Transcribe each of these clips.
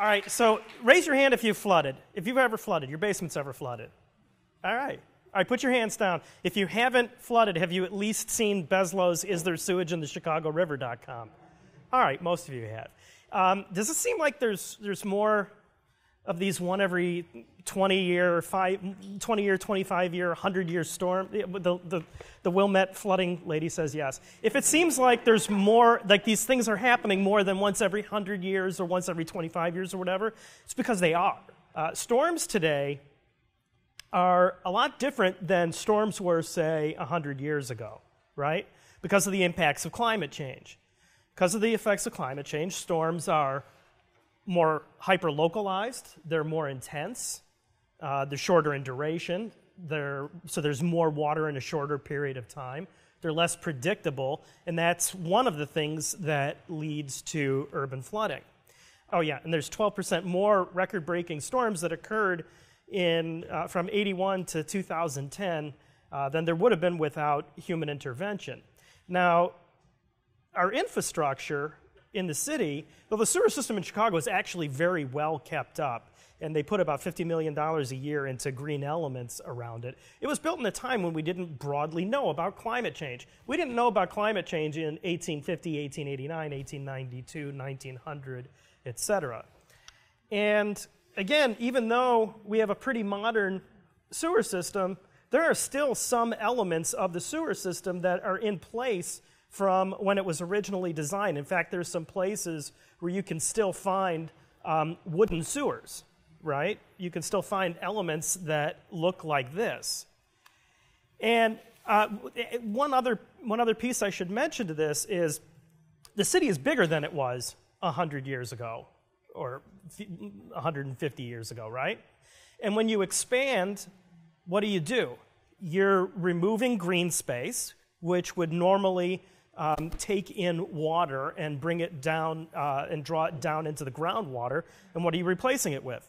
All right, so raise your hand if you've flooded. If you've ever flooded, your basement's ever flooded. All right. All right, put your hands down. If you haven't flooded, have you at least seen Beslow's Is There Sewage in the Chicago River.com? All right, most of you have. Um, does it seem like there's, there's more of these one every 20 year, five, 20 year, 25 year, 100 year storm? The, the, the Wilmette flooding lady says yes. If it seems like there's more, like these things are happening more than once every 100 years or once every 25 years or whatever, it's because they are. Uh, storms today are a lot different than storms were, say, 100 years ago, right? Because of the impacts of climate change. Because of the effects of climate change, storms are more hyper localized, they're more intense, uh, they're shorter in duration, they're, so there's more water in a shorter period of time. They're less predictable, and that's one of the things that leads to urban flooding. Oh, yeah, and there's 12% more record breaking storms that occurred in, uh, from 81 to 2010 uh, than there would have been without human intervention. Now, our infrastructure in the city, Though the sewer system in Chicago is actually very well kept up, and they put about $50 million a year into green elements around it. It was built in a time when we didn't broadly know about climate change. We didn't know about climate change in 1850, 1889, 1892, 1900, et cetera. And again, even though we have a pretty modern sewer system, there are still some elements of the sewer system that are in place from when it was originally designed. In fact, there's some places where you can still find um, wooden sewers, right? You can still find elements that look like this. And uh, one, other, one other piece I should mention to this is the city is bigger than it was 100 years ago or 150 years ago, right? And when you expand, what do you do? You're removing green space, which would normally um, take in water and bring it down uh, and draw it down into the groundwater. And what are you replacing it with?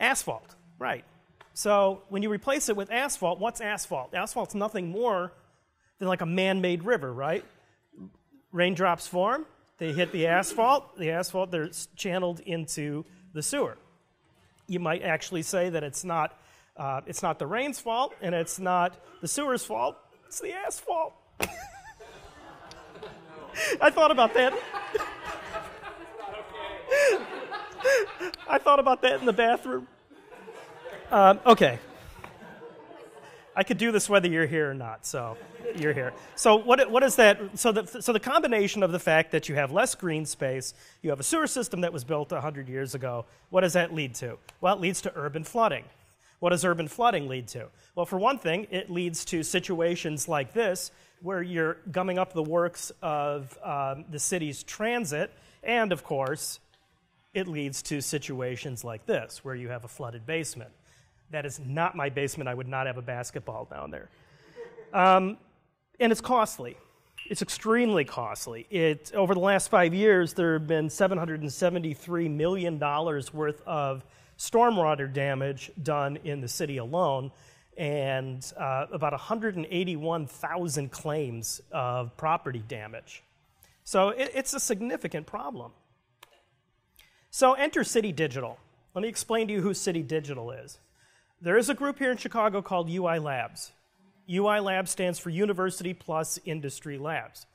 Asphalt, right. So when you replace it with asphalt, what's asphalt? Asphalt's nothing more than like a man made river, right? Raindrops form, they hit the asphalt, the asphalt, they're channeled into the sewer. You might actually say that it's not, uh, it's not the rain's fault and it's not the sewer's fault, it's the asphalt. I thought about that. I thought about that in the bathroom. Um, okay. I could do this whether you're here or not, so you're here. So what, what is that? So the, so the combination of the fact that you have less green space, you have a sewer system that was built 100 years ago, what does that lead to? Well, it leads to urban flooding. What does urban flooding lead to? Well, for one thing, it leads to situations like this, where you're gumming up the works of um, the city's transit, and of course, it leads to situations like this, where you have a flooded basement. That is not my basement. I would not have a basketball down there. Um, and it's costly. It's extremely costly. It, over the last five years, there have been $773 million worth of stormwater damage done in the city alone, and uh, about 181,000 claims of property damage. So it, it's a significant problem. So enter City Digital. Let me explain to you who City Digital is. There is a group here in Chicago called UI Labs. UI Lab stands for University Plus Industry Labs.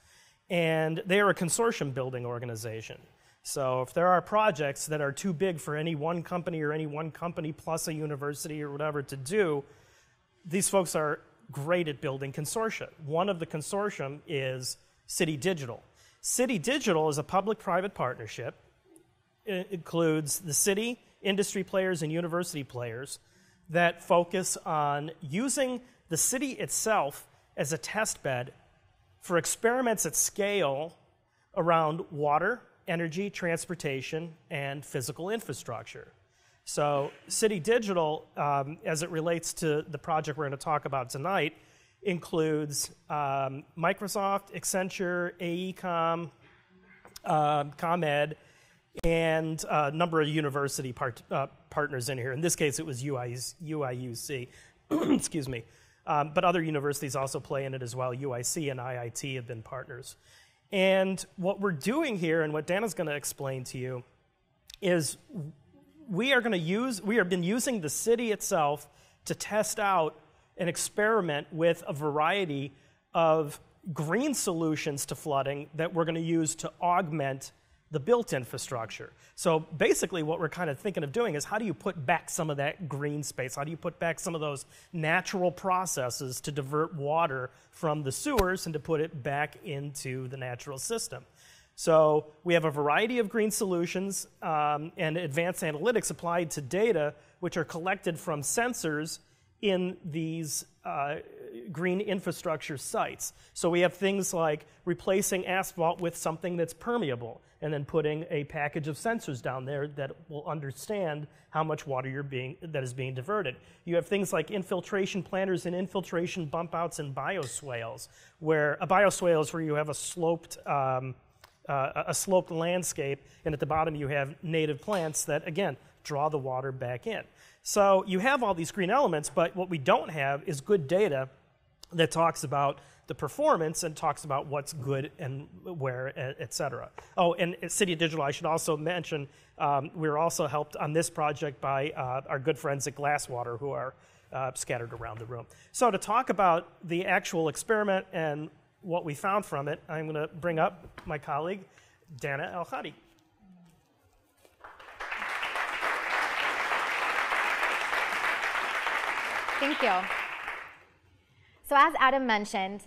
And they are a consortium building organization. So if there are projects that are too big for any one company or any one company plus a university or whatever to do, these folks are great at building consortia. One of the consortium is City Digital. City Digital is a public private partnership. It includes the city, industry players, and university players that focus on using the city itself as a test bed for experiments at scale around water, energy, transportation, and physical infrastructure. So, City Digital, um, as it relates to the project we're going to talk about tonight, includes um, Microsoft, Accenture, AECOM, uh, ComEd, and a number of university part, uh, partners in here. In this case, it was UIUC. Excuse me. Um, but other universities also play in it as well. UIC and IIT have been partners. And what we're doing here, and what Dana's going to explain to you, is we are going to use, we have been using the city itself to test out an experiment with a variety of green solutions to flooding that we're going to use to augment the built infrastructure. So basically, what we're kind of thinking of doing is how do you put back some of that green space? How do you put back some of those natural processes to divert water from the sewers and to put it back into the natural system? So we have a variety of green solutions um, and advanced analytics applied to data which are collected from sensors in these uh, green infrastructure sites. So we have things like replacing asphalt with something that's permeable and then putting a package of sensors down there that will understand how much water you're being, that is being diverted. You have things like infiltration planters and infiltration bump outs and bioswales, where a bioswale is where you have a sloped, um, uh, a sloped landscape, and at the bottom you have native plants that, again, draw the water back in. So you have all these green elements, but what we don't have is good data that talks about the performance and talks about what's good and where, et cetera. Oh, and City of Digital, I should also mention, um, we were also helped on this project by uh, our good friends at Glasswater who are uh, scattered around the room. So to talk about the actual experiment and what we found from it, I'm going to bring up my colleague, Dana Al-Qadi. Thank you. So as Adam mentioned,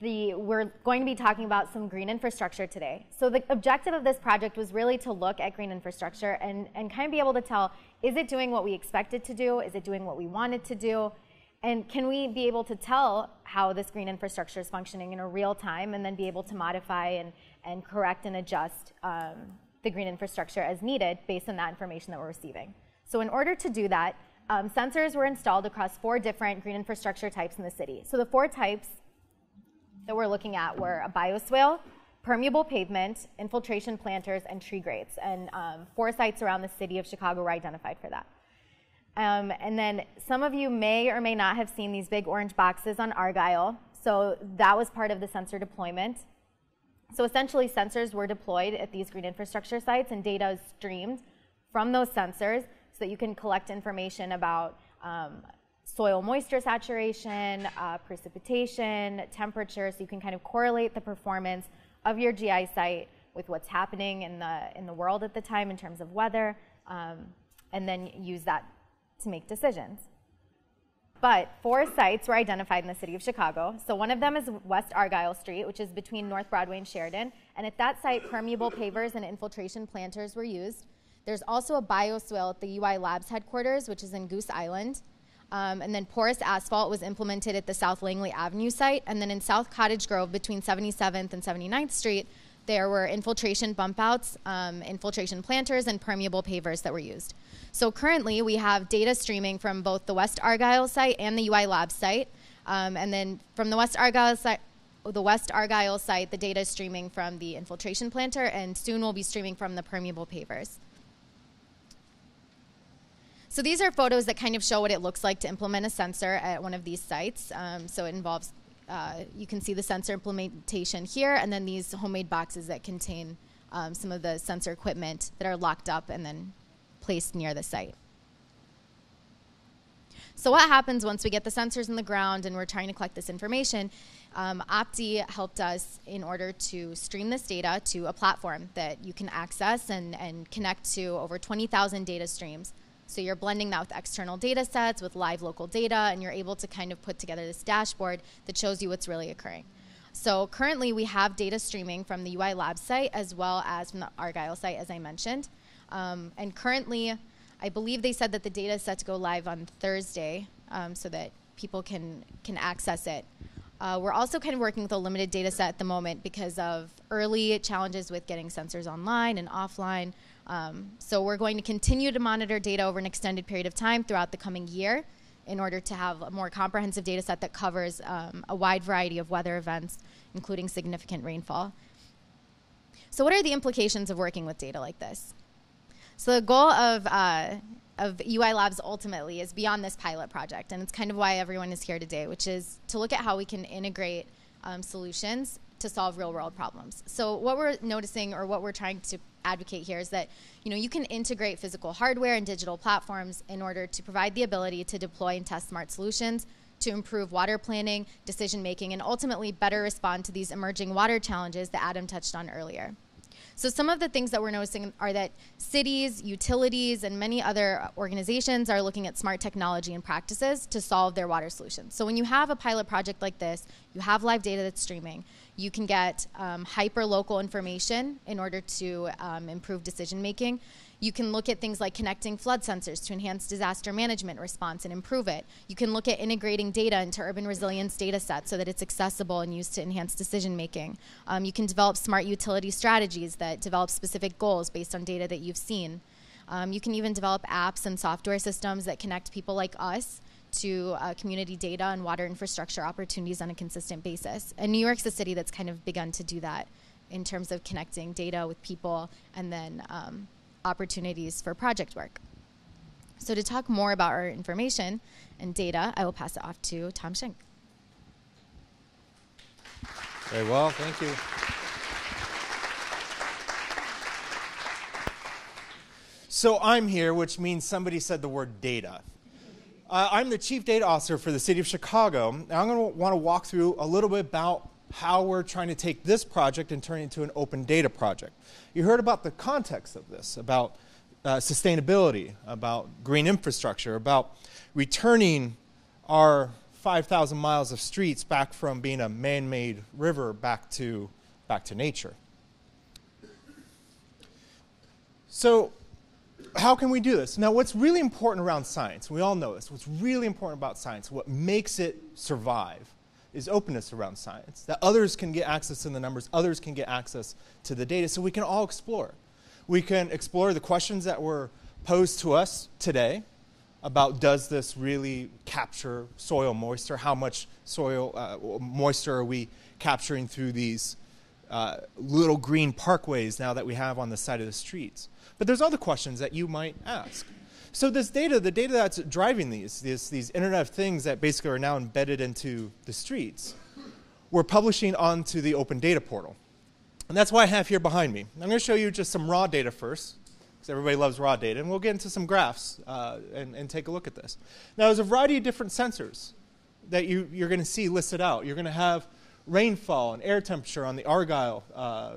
the, we're going to be talking about some green infrastructure today. So the objective of this project was really to look at green infrastructure and, and kind of be able to tell, is it doing what we expect it to do? Is it doing what we want it to do? And can we be able to tell how this green infrastructure is functioning in a real time and then be able to modify and, and correct and adjust um, the green infrastructure as needed based on that information that we're receiving? So in order to do that, um, sensors were installed across four different green infrastructure types in the city. So the four types that we're looking at were a bioswale, permeable pavement, infiltration planters, and tree grates. And um, four sites around the city of Chicago were identified for that. Um, and then some of you may or may not have seen these big orange boxes on Argyle. So that was part of the sensor deployment. So essentially, sensors were deployed at these green infrastructure sites, and data is streamed from those sensors so that you can collect information about um, soil moisture saturation, uh, precipitation, temperature, so you can kind of correlate the performance of your GI site with what's happening in the, in the world at the time in terms of weather, um, and then use that to make decisions. But four sites were identified in the city of Chicago. So one of them is West Argyle Street, which is between North Broadway and Sheridan. And at that site, permeable pavers and infiltration planters were used. There's also a bioswale at the UI Labs headquarters, which is in Goose Island. Um, and then porous asphalt was implemented at the South Langley Avenue site. And then in South Cottage Grove, between 77th and 79th Street, there were infiltration bump outs, um, infiltration planters, and permeable pavers that were used. So currently, we have data streaming from both the West Argyle site and the UI Lab site. Um, and then from the West Argyle site, the West Argyle site, the data is streaming from the infiltration planter, and soon we'll be streaming from the permeable pavers. So these are photos that kind of show what it looks like to implement a sensor at one of these sites. Um, so it involves, uh, you can see the sensor implementation here, and then these homemade boxes that contain um, some of the sensor equipment that are locked up and then placed near the site. So what happens once we get the sensors in the ground and we're trying to collect this information? Um, Opti helped us in order to stream this data to a platform that you can access and, and connect to over 20,000 data streams. So you're blending that with external data sets, with live local data, and you're able to kind of put together this dashboard that shows you what's really occurring. So currently we have data streaming from the UI Lab site as well as from the Argyle site, as I mentioned. Um, and currently, I believe they said that the data is set to go live on Thursday um, so that people can, can access it. Uh, we're also kind of working with a limited data set at the moment because of early challenges with getting sensors online and offline. Um, so we're going to continue to monitor data over an extended period of time throughout the coming year in order to have a more comprehensive data set that covers um, a wide variety of weather events, including significant rainfall. So what are the implications of working with data like this? So the goal of, uh, of UI Labs ultimately is beyond this pilot project, and it's kind of why everyone is here today, which is to look at how we can integrate um, solutions to solve real world problems. So what we're noticing or what we're trying to advocate here is that you know you can integrate physical hardware and digital platforms in order to provide the ability to deploy and test smart solutions to improve water planning, decision making, and ultimately better respond to these emerging water challenges that Adam touched on earlier. So some of the things that we're noticing are that cities, utilities, and many other organizations are looking at smart technology and practices to solve their water solutions. So when you have a pilot project like this, you have live data that's streaming. You can get um, hyper local information in order to um, improve decision making. You can look at things like connecting flood sensors to enhance disaster management response and improve it. You can look at integrating data into urban resilience data sets so that it's accessible and used to enhance decision making. Um, you can develop smart utility strategies that develop specific goals based on data that you've seen. Um, you can even develop apps and software systems that connect people like us to uh, community data and water infrastructure opportunities on a consistent basis. And New York's a city that's kind of begun to do that in terms of connecting data with people and then um, opportunities for project work. So to talk more about our information and data, I will pass it off to Tom Schenk. Very well, thank you. So I'm here, which means somebody said the word data. Uh, I'm the chief data officer for the city of Chicago, and I'm going to want to walk through a little bit about how we're trying to take this project and turn it into an open data project. You heard about the context of this, about uh, sustainability, about green infrastructure, about returning our 5,000 miles of streets back from being a man-made river back to, back to nature. So how can we do this? Now, what's really important around science, we all know this, what's really important about science, what makes it survive, is openness around science, that others can get access to the numbers, others can get access to the data, so we can all explore. We can explore the questions that were posed to us today about does this really capture soil moisture? How much soil uh, moisture are we capturing through these uh, little green parkways now that we have on the side of the streets? But there's other questions that you might ask. So this data, the data that's driving these, these, these Internet of Things that basically are now embedded into the streets, we're publishing onto the open data portal. And that's why I have here behind me. I'm going to show you just some raw data first, because everybody loves raw data, and we'll get into some graphs uh, and, and take a look at this. Now, there's a variety of different sensors that you, you're going to see listed out. You're going to have rainfall and air temperature on the Argyle uh, uh,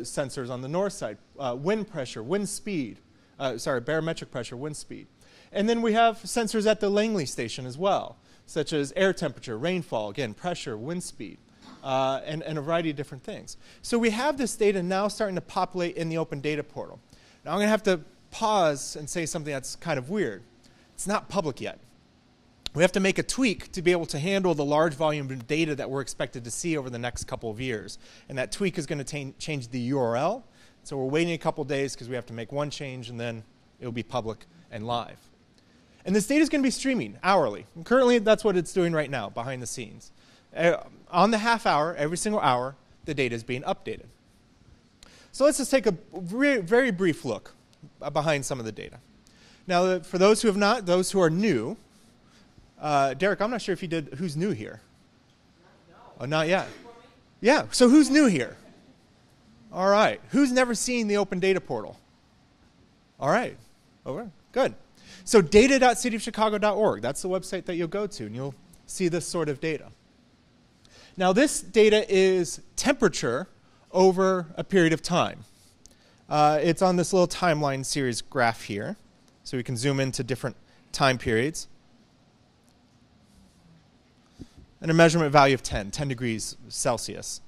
sensors on the north side, uh, wind pressure, wind speed, uh, sorry, barometric pressure, wind speed. And then we have sensors at the Langley station as well, such as air temperature, rainfall, again, pressure, wind speed, uh, and, and a variety of different things. So we have this data now starting to populate in the open data portal. Now I'm going to have to pause and say something that's kind of weird. It's not public yet. We have to make a tweak to be able to handle the large volume of data that we're expected to see over the next couple of years. And that tweak is going to change the URL so we're waiting a couple days because we have to make one change and then it'll be public and live. And this data is going to be streaming hourly. And currently, that's what it's doing right now behind the scenes. Uh, on the half hour, every single hour, the data is being updated. So let's just take a very, brief look behind some of the data. Now, for those who have not, those who are new, uh, Derek, I'm not sure if you did, who's new here? Oh, not yet. Yeah, so who's new here? All right. Who's never seen the open data portal? All right. Over. Good. So data.cityofchicago.org, that's the website that you'll go to, and you'll see this sort of data. Now, this data is temperature over a period of time. Uh, it's on this little timeline series graph here, so we can zoom into different time periods. And a measurement value of 10, 10 degrees Celsius.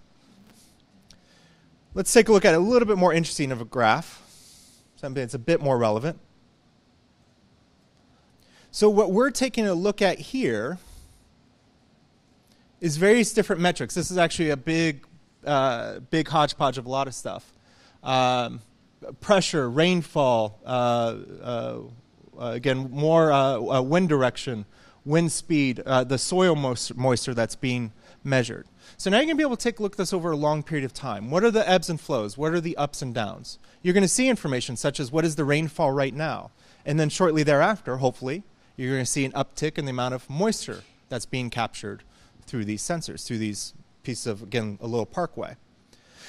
Let's take a look at a little bit more interesting of a graph, something that's a bit more relevant. So what we're taking a look at here is various different metrics. This is actually a big, uh, big hodgepodge of a lot of stuff. Um, pressure, rainfall, uh, uh, again, more uh, uh, wind direction, wind speed, uh, the soil moisture that's being measured. So now you're going to be able to take a look at this over a long period of time. What are the ebbs and flows? What are the ups and downs? You're going to see information such as what is the rainfall right now? And then shortly thereafter, hopefully, you're going to see an uptick in the amount of moisture that's being captured through these sensors, through these pieces of, again, a little parkway.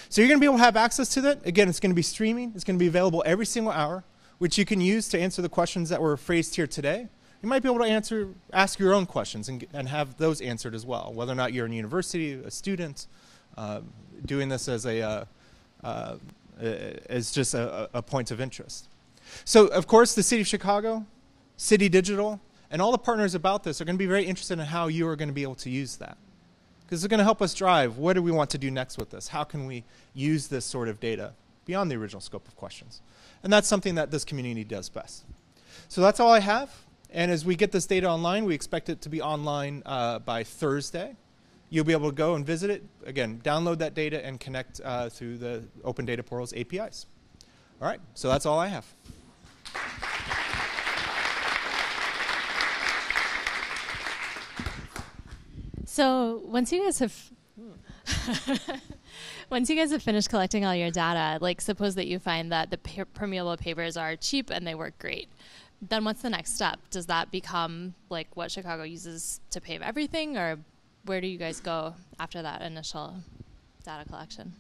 So you're going to be able to have access to that. Again, it's going to be streaming. It's going to be available every single hour, which you can use to answer the questions that were phrased here today. You might be able to answer, ask your own questions and, and have those answered as well, whether or not you're in university, a student, uh, doing this as a uh, uh, as just a, a point of interest. So, of course, the City of Chicago, City Digital, and all the partners about this are going to be very interested in how you are going to be able to use that. Because it's going to help us drive what do we want to do next with this? How can we use this sort of data beyond the original scope of questions? And that's something that this community does best. So that's all I have. And as we get this data online, we expect it to be online uh, by Thursday. You'll be able to go and visit it. Again, download that data and connect uh, through the Open Data Portal's APIs. All right, so that's all I have. So once you guys have once you guys have finished collecting all your data, like suppose that you find that the permeable pavers are cheap and they work great. Then what's the next step? Does that become like what Chicago uses to pave everything, or where do you guys go after that initial data collection?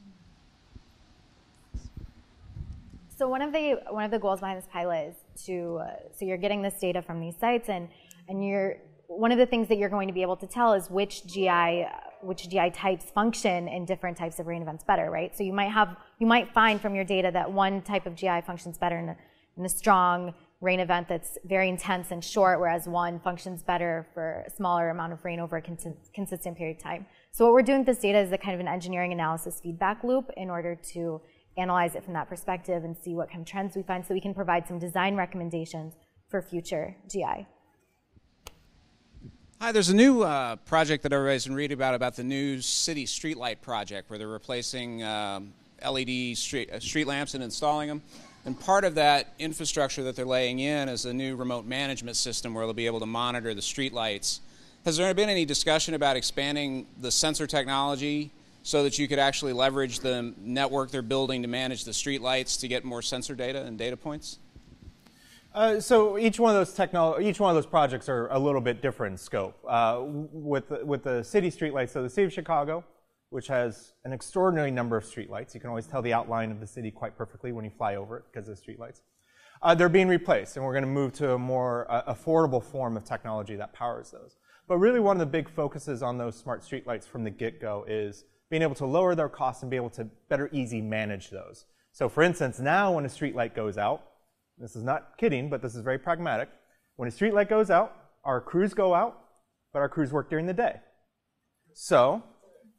So one of the one of the goals behind this pilot is to uh, so you're getting this data from these sites and and you're one of the things that you're going to be able to tell is which GI which GI types function in different types of rain events better, right? So you might have you might find from your data that one type of GI functions better in a, in strong rain event that's very intense and short, whereas one functions better for a smaller amount of rain over a consistent period of time. So what we're doing with this data is a kind of an engineering analysis feedback loop in order to analyze it from that perspective and see what kind of trends we find so we can provide some design recommendations for future GI. Hi, there's a new uh, project that everybody's been reading about, about the new city streetlight project, where they're replacing um, LED street, uh, street lamps and installing them. And part of that infrastructure that they're laying in is a new remote management system where they'll be able to monitor the streetlights. Has there been any discussion about expanding the sensor technology so that you could actually leverage the network they're building to manage the streetlights to get more sensor data and data points? Uh, so each one of those technolo- each one of those projects are a little bit different in scope. Uh, with the, with the city streetlights, so the city of Chicago, which has an extraordinary number of streetlights, you can always tell the outline of the city quite perfectly when you fly over it because of the streetlights. Uh, they're being replaced, and we're going to move to a more uh, affordable form of technology that powers those. But really, one of the big focuses on those smart streetlights from the get-go is being able to lower their costs and be able to better easy manage those. So, for instance, now when a streetlight goes out, this is not kidding, but this is very pragmatic. When a street light goes out, our crews go out, but our crews work during the day. So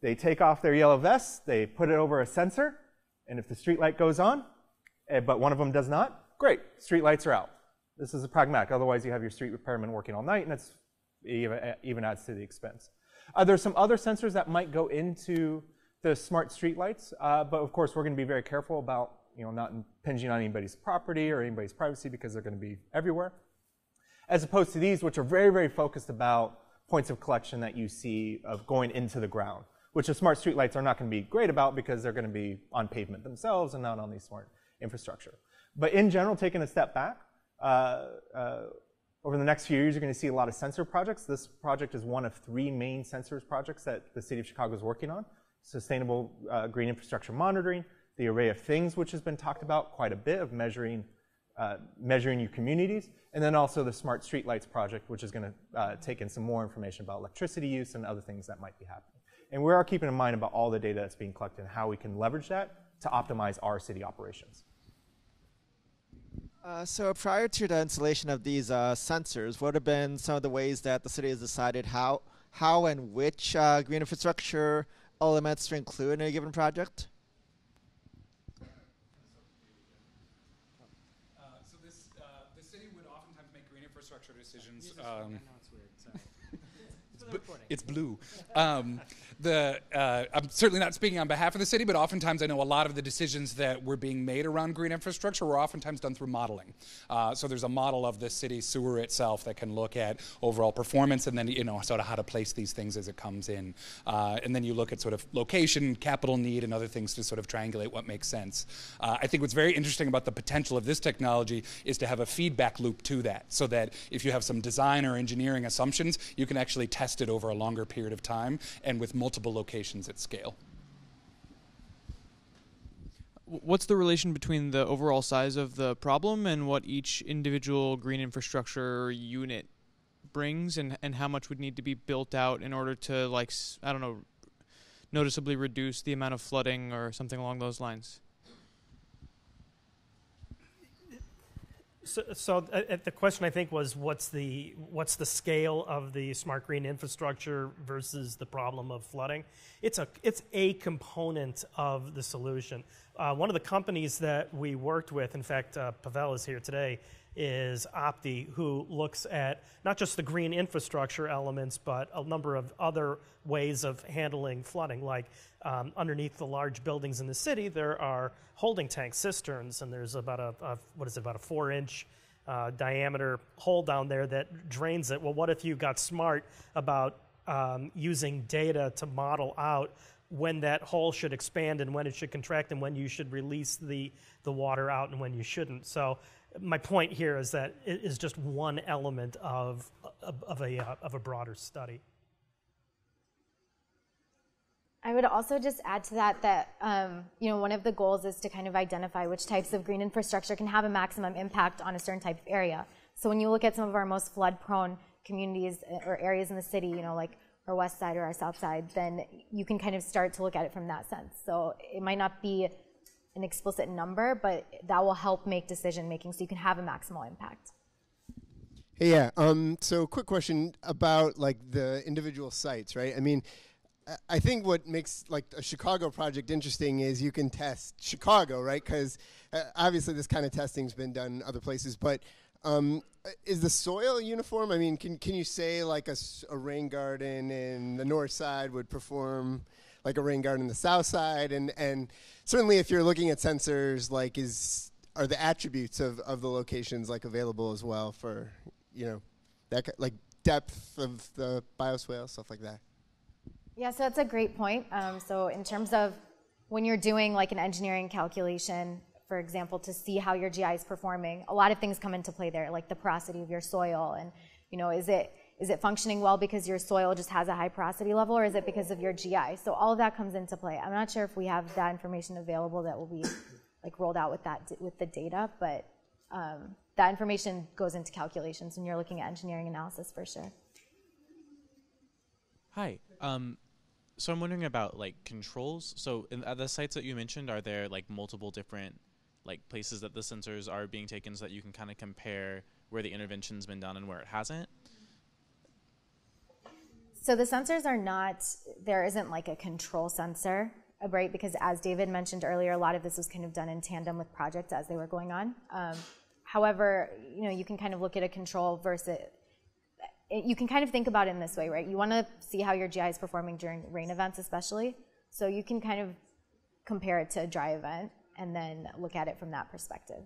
they take off their yellow vests, they put it over a sensor, and if the street light goes on, eh, but one of them does not, great, street lights are out. This is a pragmatic. Otherwise, you have your street repairman working all night, and it's even, eh, adds to the expense. Uh, there's some other sensors that might go into the smart street lights, uh, but of course, we're going to be very careful about you know, not impinging on anybody's property or anybody's privacy because they're going to be everywhere. As opposed to these, which are very, very focused about points of collection that you see of going into the ground, which the smart streetlights are not going to be great about because they're going to be on pavement themselves and not on the smart infrastructure. But in general, taking a step back, uh, uh, over the next few years, you're going to see a lot of sensor projects. This project is one of three main sensors projects that the city of Chicago is working on. Sustainable uh, green infrastructure monitoring, the array of things, which has been talked about quite a bit of measuring, uh, measuring your communities, and then also the Smart Streetlights project, which is going to uh, take in some more information about electricity use and other things that might be happening. And we are keeping in mind about all the data that's being collected and how we can leverage that to optimize our city operations. Uh, so prior to the installation of these uh, sensors, what have been some of the ways that the city has decided how, how and which uh, green infrastructure elements to include in a given project? So this, the city would oftentimes make green infrastructure decisions. Um, it's blue. Um, the uh, I'm certainly not speaking on behalf of the city, but oftentimes I know a lot of the decisions that were being made around green infrastructure were oftentimes done through modeling. Uh, so there's a model of the city sewer itself that can look at overall performance and then you know sort of how to place these things as it comes in, uh, and then you look at sort of location, capital need, and other things to sort of triangulate what makes sense. Uh, I think what's very interesting about the potential of this technology is to have a feedback loop to that, so that if you have some design or engineering assumptions, you can actually test it over a longer period of time and with multiple locations at scale. What's the relation between the overall size of the problem and what each individual green infrastructure unit brings, and, and how much would need to be built out in order to, like, I don't know, noticeably reduce the amount of flooding or something along those lines? So, so uh, uh, the question I think was, what's the what's the scale of the smart green infrastructure versus the problem of flooding? It's a it's a component of the solution. Uh, one of the companies that we worked with, in fact, uh, Pavel is here today, is Opti, who looks at not just the green infrastructure elements, but a number of other ways of handling flooding. Like um, underneath the large buildings in the city, there are holding tank cisterns, and there's about a, a what is it, about a four inch uh, diameter hole down there that drains it. Well, what if you got smart about um, using data to model out when that hole should expand and when it should contract and when you should release the, the water out and when you shouldn't? So my point here is that it is just one element of, of, of a, uh, of a broader study. I would also just add to that that um, you know one of the goals is to kind of identify which types of green infrastructure can have a maximum impact on a certain type of area. So when you look at some of our most flood-prone communities uh, or areas in the city, you know, like our west side or our south side, then you can kind of start to look at it from that sense. So it might not be an explicit number, but that will help make decision making so you can have a maximal impact. Hey, yeah. Um, so, quick question about like the individual sites, right? I mean, I think what makes like a Chicago project interesting is you can test Chicago, right? Because uh, obviously this kind of testing's been done other places, but um, is the soil uniform? I mean, can can you say like a, a rain garden in the north side would perform like a rain garden in the south side. And and certainly if you're looking at sensors like is are the attributes of, of the locations like available as well for you know that like depth of the bioswale stuff like that? Yeah so that's a great point. Um, so in terms of when you're doing like an engineering calculation for example to see how your gi is performing a lot of things come into play there like the porosity of your soil and you know is it is it functioning well because your soil just has a high porosity level or is it because of your GI? So all of that comes into play. I'm not sure if we have that information available that will be like rolled out with that with the data, but um, that information goes into calculations when you're looking at engineering analysis for sure. Hi. Um, so I'm wondering about like controls. So in the sites that you mentioned, are there like multiple different like places that the sensors are being taken so that you can kind of compare where the intervention's been done and where it hasn't? So the sensors are not, there isn't like a control sensor, uh, right? Because as David mentioned earlier, a lot of this was kind of done in tandem with projects as they were going on. Um, however, you know, you can kind of look at a control versus, you can kind of think about it in this way, right? You want to see how your GI is performing during rain events, especially. So you can kind of compare it to a dry event and then look at it from that perspective.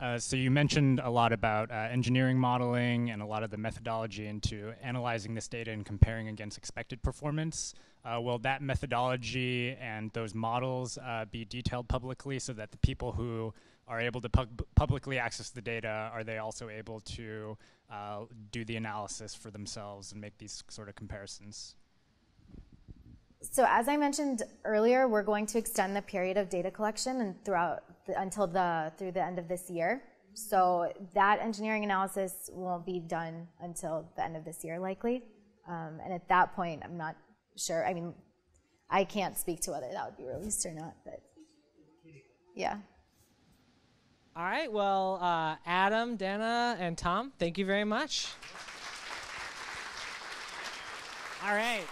Uh, so you mentioned a lot about uh, engineering modeling and a lot of the methodology into analyzing this data and comparing against expected performance. Uh, will that methodology and those models uh, be detailed publicly so that the people who are able to pub publicly access the data are they also able to uh, do the analysis for themselves and make these sort of comparisons? So as I mentioned earlier, we're going to extend the period of data collection and throughout the, until the through the end of this year. So that engineering analysis won't be done until the end of this year, likely. Um, and at that point, I'm not sure. I mean, I can't speak to whether that would be released or not, but yeah. All right. Well, uh, Adam, Dana, and Tom, thank you very much. All right.